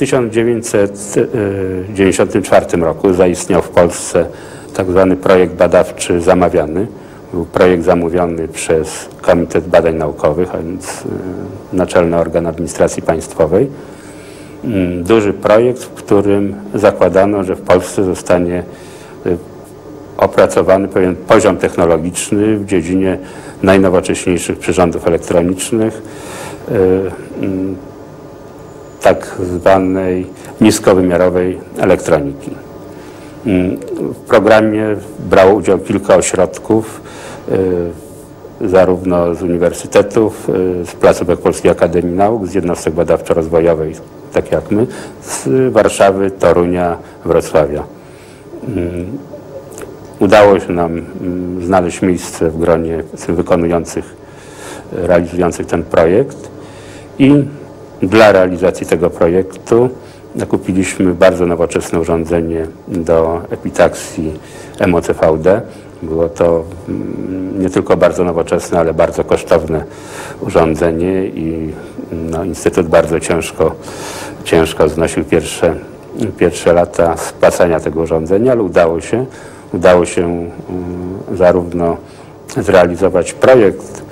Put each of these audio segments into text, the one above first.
1994 roku zaistniał w Polsce tak zwany projekt badawczy zamawiany. Był projekt zamówiony przez Komitet Badań Naukowych, a więc y, naczelny organ administracji państwowej. Mm, Duży projekt, w którym zakładano, że w Polsce zostanie y, opracowany pewien poziom technologiczny w dziedzinie najnowocześniejszych przyrządów elektronicznych, mm, tak zwanej niskowymiarowej elektroniki. Mm, W programie brało udział kilka ośrodków, y, zarówno z uniwersytetów, y, z placówek Polskiej Akademii Nauk, z jednostek badawczo-rozwojowej, tak jak my, z Warszawy, Torunia, Wrocławia. Mm, Udało się nam mm, znaleźć miejsce w gronie wykonujących, realizujących ten projekt i dla realizacji tego projektu zakupiliśmy bardzo nowoczesne urządzenie do epitaksji MOCVD. Było to mm, nie tylko bardzo nowoczesne, ale bardzo kosztowne urządzenie i no, Instytut bardzo ciężko, ciężko znosił pierwsze, pierwsze lata spłacania tego urządzenia, ale udało się. Udało się mm, zarówno zrealizować projekt,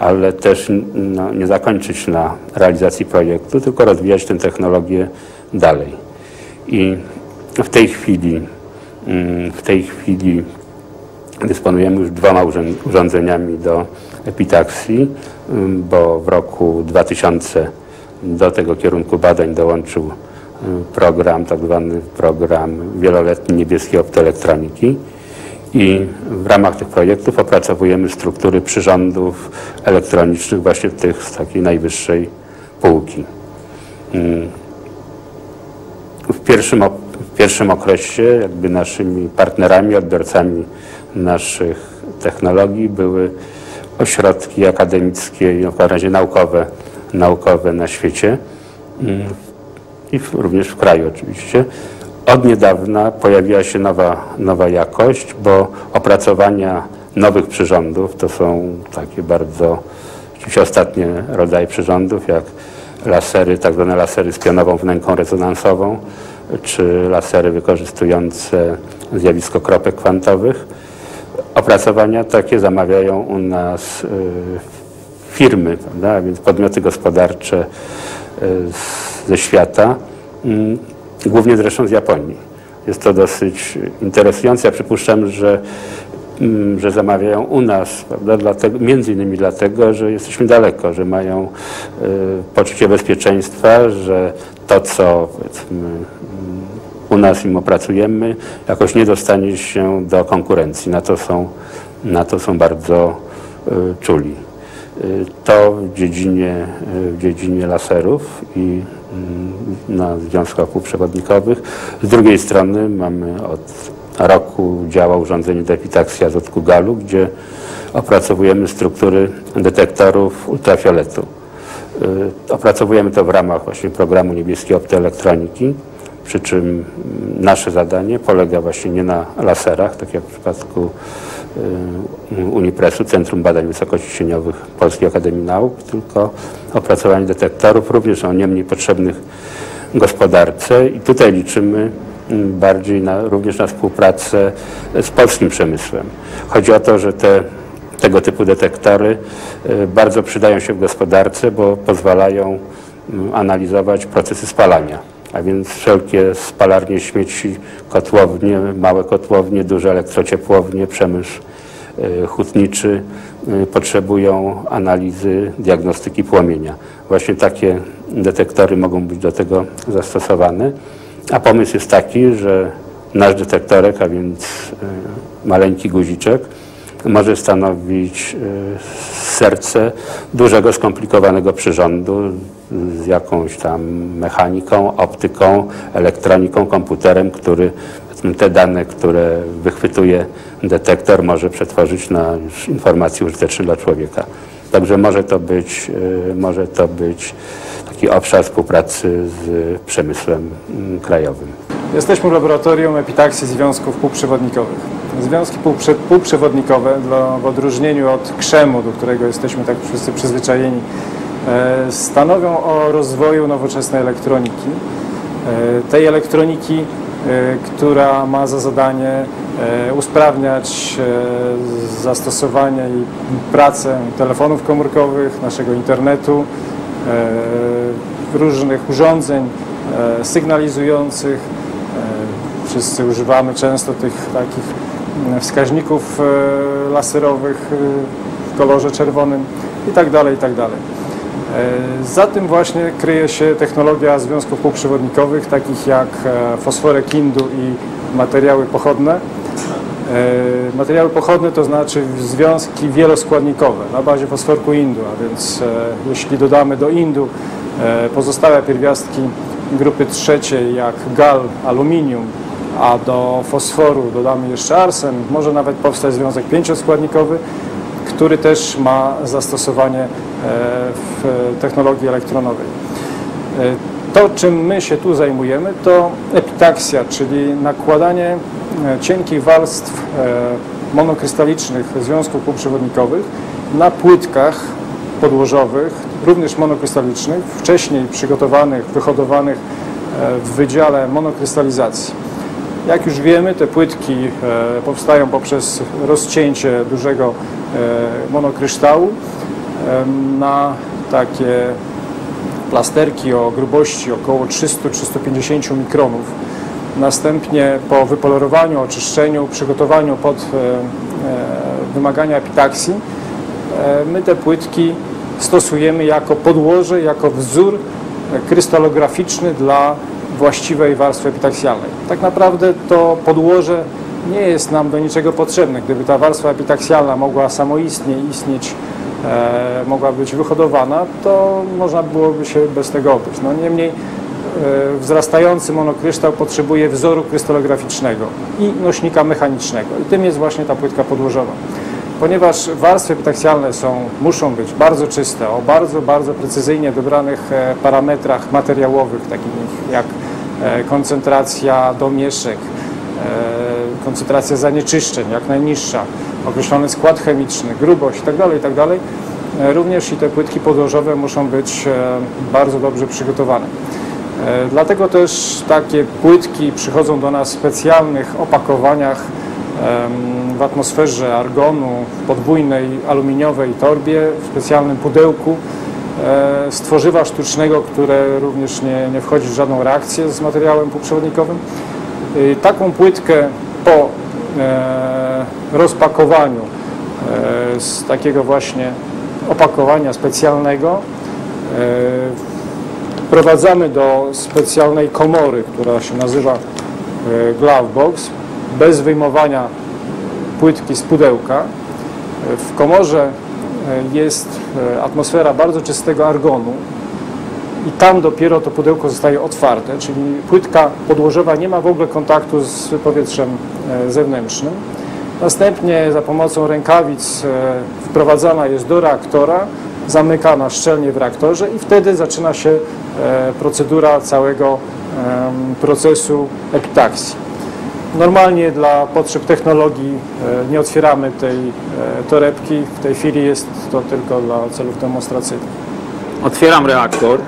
ale też no, nie zakończyć na realizacji projektu, tylko rozwijać tę technologię dalej. I w tej chwili, mm, w tej chwili dysponujemy już dwoma urządzeniami do epitaksji, ym, bo w roku 2000 do tego kierunku badań dołączył y, program, tak zwany program wieloletni niebieskiej optoelektroniki. I w ramach tych projektów opracowujemy struktury przyrządów elektronicznych właśnie tych z takiej najwyższej półki. Mm. W pierwszym, w pierwszym okresie jakby naszymi partnerami, odbiorcami naszych technologii były ośrodki akademickie i w razie naukowe, naukowe na świecie mm, i w, również w kraju oczywiście. Od niedawna pojawiła się nowa, nowa jakość, bo opracowania nowych przyrządów to są takie bardzo, oczywiście ostatnie rodzaje przyrządów, jak lasery, tak zwane lasery z pionową wnęką rezonansową, czy lasery wykorzystujące zjawisko kropek kwantowych. Opracowania takie zamawiają u nas y, firmy, prawda? więc podmioty gospodarcze y, ze świata, mm, głównie zresztą z Japonii. Jest to dosyć interesujące. Ja przypuszczam, że, mm, że zamawiają u nas, prawda? Dlatego, między innymi dlatego, że jesteśmy daleko, że mają y, poczucie bezpieczeństwa, że to, co powiedzmy, u nas im opracujemy, jakoś nie dostanie się do konkurencji. Na to są, na to są bardzo y, czuli. Y, To w dziedzinie, y, w dziedzinie laserów i mm, na związkach półprzewodnikowych. Z drugiej strony mamy od roku działa urządzenie do epitaksji azotku galu, gdzie opracowujemy struktury detektorów ultrafioletu. Y, Opracowujemy to w ramach właśnie programu niebieskiej optoelektroniki, przy czym nasze zadanie polega właśnie nie na laserach, tak jak w przypadku y, Unipresu, Centrum Badań Wysokociśnieniowych Polskiej Akademii Nauk, tylko opracowanie detektorów, również o nie mniej potrzebnych gospodarce i tutaj liczymy mm, bardziej na, również na współpracę z polskim przemysłem. Chodzi o to, że te tego typu detektory y, bardzo przydają się w gospodarce, bo pozwalają mm, analizować procesy spalania. A więc wszelkie spalarnie śmieci, kotłownie, małe kotłownie, duże elektrociepłownie, przemysł y, hutniczy y, potrzebują analizy diagnostyki płomienia. Właśnie takie detektory mogą być do tego zastosowane. A pomysł jest taki, że nasz detektorek, a więc y, maleńki guziczek, może stanowić y, serce dużego, skomplikowanego przyrządu z jakąś tam mechaniką, optyką, elektroniką, komputerem, który te dane, które wychwytuje detektor, może przetworzyć na informacje użyteczne dla człowieka. Także może to być, y, może to być taki obszar współpracy z przemysłem krajowym. Jesteśmy w laboratorium epitaksji związków półprzewodnikowych. Związki półprze, półprzewodnikowe, dla, w odróżnieniu od krzemu, do którego jesteśmy tak wszyscy przyzwyczajeni, e, stanowią o rozwoju nowoczesnej elektroniki. tej elektroniki, która ma za zadanie usprawniać zastosowanie i pracę telefonów komórkowych, naszego internetu, różnych urządzeń sygnalizujących. Wszyscy używamy często tych takich wskaźników laserowych w kolorze czerwonym i tak dalej, i tak dalej. Za tym właśnie kryje się technologia związków półprzewodnikowych, takich jak fosforek indu i materiały pochodne. Materiały pochodne to znaczy związki wieloskładnikowe na bazie fosforku indu, a więc jeśli dodamy do indu pozostałe pierwiastki grupy trzeciej jak gal, aluminium, a do fosforu dodamy jeszcze arsen, może nawet powstać związek pięcioskładnikowy, który też ma zastosowanie w technologii elektronowej. To, czym my się tu zajmujemy, to epitaksja, czyli nakładanie cienkich warstw monokrystalicznych związków półprzewodnikowych na płytkach podłożowych, również monokrystalicznych, wcześniej przygotowanych, wyhodowanych w Wydziale Monokrystalizacji. Jak już wiemy, te płytki powstają poprzez rozcięcie dużego monokryształu na takie plasterki o grubości około 300-350 mikronów. Następnie po wypolerowaniu, oczyszczeniu, przygotowaniu pod wymagania epitaksji, my te płytki stosujemy jako podłoże, jako wzór krystalograficzny dla właściwej warstwy epitaksjalnej. Tak naprawdę to podłoże nie jest nam do niczego potrzebne. Gdyby ta warstwa epitaksjalna mogła samoistnie istnieć, e, mogła być wyhodowana, to można byłoby się bez tego obejść. No, niemniej e, wzrastający monokryształ potrzebuje wzoru krystalograficznego i nośnika mechanicznego. I tym jest właśnie ta płytka podłożowa. Ponieważ warstwy epitaksjalne są, muszą być bardzo czyste, o bardzo, bardzo precyzyjnie dobranych e, parametrach materiałowych, takich jak e, koncentracja domieszek, e, koncentracja zanieczyszczeń, jak najniższa, określony skład chemiczny, grubość itd., itd., również i te płytki podłożowe muszą być bardzo dobrze przygotowane. Dlatego też takie płytki przychodzą do nas w specjalnych opakowaniach w atmosferze argonu, w podwójnej aluminiowej torbie, w specjalnym pudełku e, z tworzywa sztucznego, które również nie, nie wchodzi w żadną reakcję z materiałem półprzewodnikowym. Taką płytkę po e, rozpakowaniu e, z takiego właśnie opakowania specjalnego wprowadzamy do specjalnej komory, która się nazywa glove box bez wyjmowania płytki z pudełka. W komorze e, jest e, atmosfera bardzo czystego argonu i tam dopiero to pudełko zostaje otwarte, czyli płytka podłożowa nie ma w ogóle kontaktu z powietrzem e, zewnętrznym. Następnie za pomocą rękawic wprowadzana jest do reaktora, zamykana szczelnie w reaktorze i wtedy zaczyna się procedura całego procesu epitaksji. Normalnie dla potrzeb technologii e, nie otwieramy tej e, torebki. W tej chwili jest to tylko dla celów demonstracyjnych. Otwieram reaktor.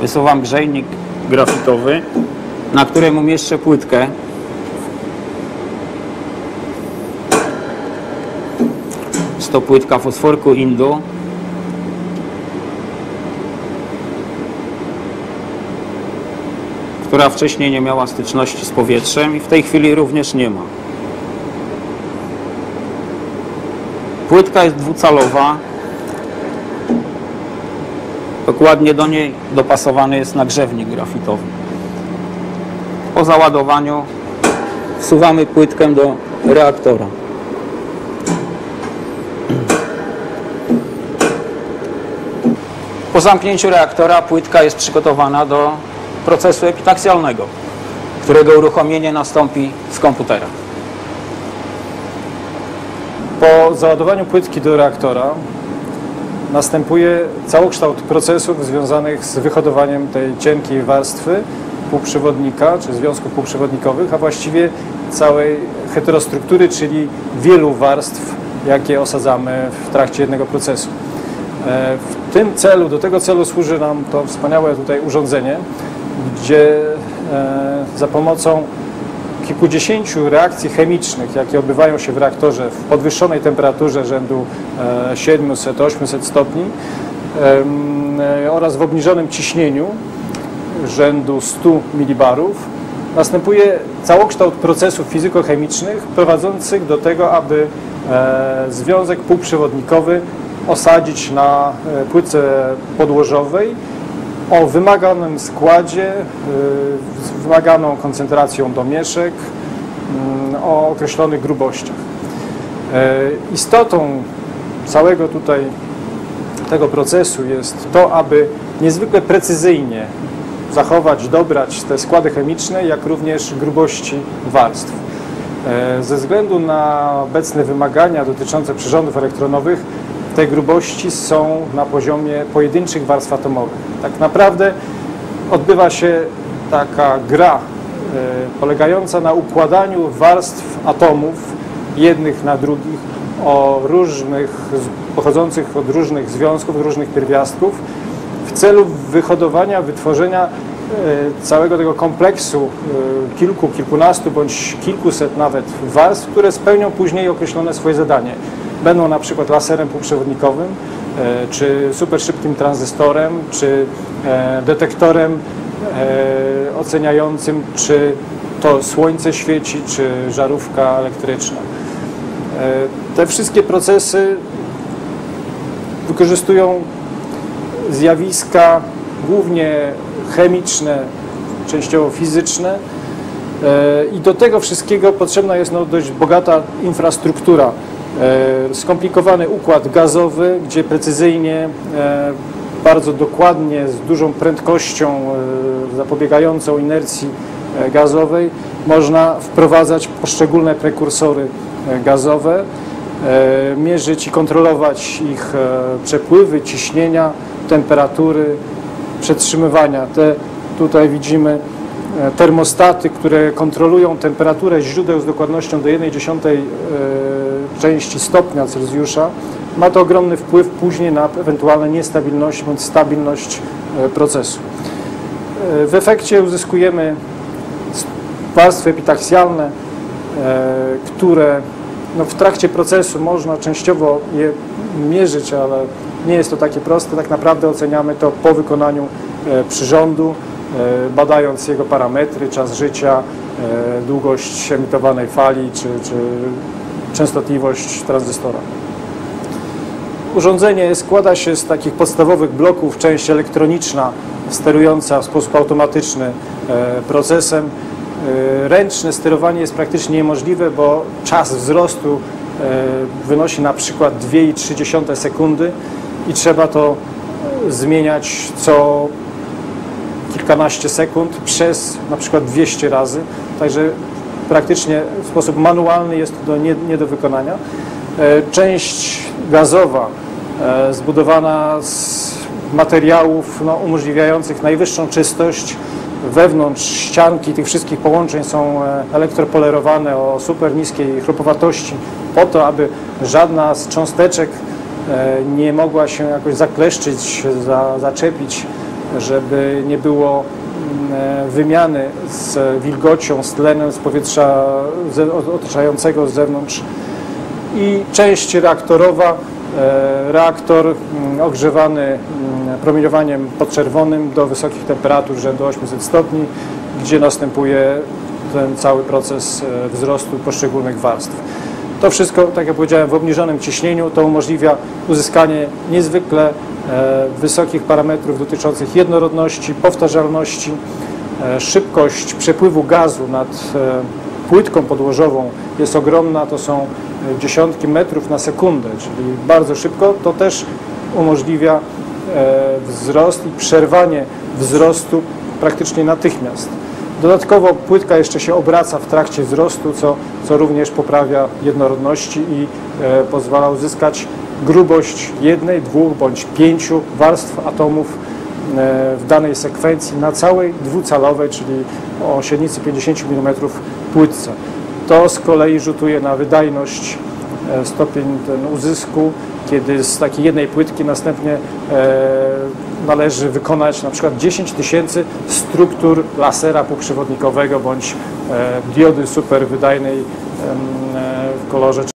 Wysuwam grzejnik grafitowy, na którym umieszczę płytkę. Jest to płytka fosforku indu. Która wcześniej nie miała styczności z powietrzem i w tej chwili również nie ma. Płytka jest dwucalowa. Dokładnie do niej dopasowany jest nagrzewnik grafitowy. Po załadowaniu wsuwamy płytkę do reaktora. Po zamknięciu reaktora płytka jest przygotowana do procesu epitaksjalnego, którego uruchomienie nastąpi z komputera. Po załadowaniu płytki do reaktora następuje całokształt procesów związanych z wyhodowaniem tej cienkiej warstwy półprzewodnika, czy związków półprzewodnikowych, a właściwie całej heterostruktury, czyli wielu warstw, jakie osadzamy w trakcie jednego procesu. E, W tym celu, do tego celu służy nam to wspaniałe tutaj urządzenie, gdzie e, za pomocą kilkudziesięciu reakcji chemicznych, jakie odbywają się w reaktorze w podwyższonej temperaturze rzędu e, 700-800 stopni em, e, oraz w obniżonym ciśnieniu rzędu 100 milibarów, następuje całokształt procesów fizykochemicznych prowadzących do tego, aby e, związek półprzewodnikowy osadzić na e, płytce podłożowej o wymaganym składzie, y, z wymaganą koncentracją domieszek, mm, o określonych grubościach. E, Istotą całego tutaj tego procesu jest to, aby niezwykle precyzyjnie zachować, dobrać te składy chemiczne, jak również grubości warstw. E, Ze względu na obecne wymagania dotyczące przyrządów elektronowych, te grubości są na poziomie pojedynczych warstw atomowych. Tak naprawdę odbywa się taka gra e, polegająca na układaniu warstw atomów jednych na drugich o różnych, pochodzących od różnych związków, różnych pierwiastków w celu wyhodowania, wytworzenia e, całego tego kompleksu e, kilku, kilkunastu bądź kilkuset nawet warstw, które spełnią później określone swoje zadanie. Będą na przykład laserem półprzewodnikowym, e, czy superszybkim tranzystorem, czy e, detektorem e, oceniającym, czy to słońce świeci, czy żarówka elektryczna. Te wszystkie procesy wykorzystują zjawiska głównie chemiczne, częściowo fizyczne i do tego wszystkiego potrzebna jest no, dość bogata infrastruktura. E, Skomplikowany układ gazowy, gdzie precyzyjnie, e, bardzo dokładnie, z dużą prędkością e, zapobiegającą inercji gazowej można wprowadzać poszczególne prekursory gazowe, mierzyć i kontrolować ich przepływy, ciśnienia, temperatury, przetrzymywania. Te tutaj widzimy termostaty, które kontrolują temperaturę źródeł z dokładnością do 1,1 e, części stopnia Celsjusza. Ma to ogromny wpływ później na ewentualne niestabilność bądź stabilność e, procesu. E, W efekcie uzyskujemy warstwy epitaksjalne, e, które no, w trakcie procesu można częściowo je mierzyć, ale nie jest to takie proste. Tak naprawdę oceniamy to po wykonaniu przyrządu, badając jego parametry, czas życia, długość emitowanej fali czy, czy częstotliwość tranzystora. Urządzenie składa się z takich podstawowych bloków, część elektroniczna sterująca w sposób automatyczny e, procesem. E, Ręczne sterowanie jest praktycznie niemożliwe, bo czas wzrostu e, wynosi na przykład 2,3 sekundy i trzeba to zmieniać co kilkanaście sekund przez na przykład 200 razy. Także praktycznie w sposób manualny jest to nie, nie do wykonania. E, Część gazowa e, zbudowana z materiałów no, umożliwiających najwyższą czystość. Wewnątrz ścianki tych wszystkich połączeń są e, elektropolerowane o super niskiej chropowatości po to, aby żadna z cząsteczek nie mogła się jakoś zakleszczyć, za, zaczepić, żeby nie było wymiany z wilgocią, z tlenem z powietrza otaczającego z zewnątrz i część reaktorowa, e, reaktor mm, ogrzewany mm, promieniowaniem podczerwonym do wysokich temperatur rzędu 800 stopni, gdzie następuje ten cały proces e, wzrostu poszczególnych warstw. To wszystko, tak jak powiedziałem, w obniżonym ciśnieniu, to umożliwia uzyskanie niezwykle e, wysokich parametrów dotyczących jednorodności, powtarzalności, e, szybkość przepływu gazu nad e, płytką podłożową jest ogromna, to są e, dziesiątki metrów na sekundę, czyli bardzo szybko. To też umożliwia e, wzrost i przerwanie wzrostu praktycznie natychmiast. Dodatkowo płytka jeszcze się obraca w trakcie wzrostu, co, co również poprawia jednorodności i e, pozwala uzyskać grubość jednej, dwóch bądź pięciu warstw atomów e, w danej sekwencji na całej dwucalowej, czyli o średnicy 50 mm płytce. To z kolei rzutuje na wydajność e, stopień ten uzysku, kiedy z takiej jednej płytki następnie e, należy wykonać na przykład 10 tysięcy struktur lasera półprzewodnikowego bądź diody superwydajnej em, e, w kolorze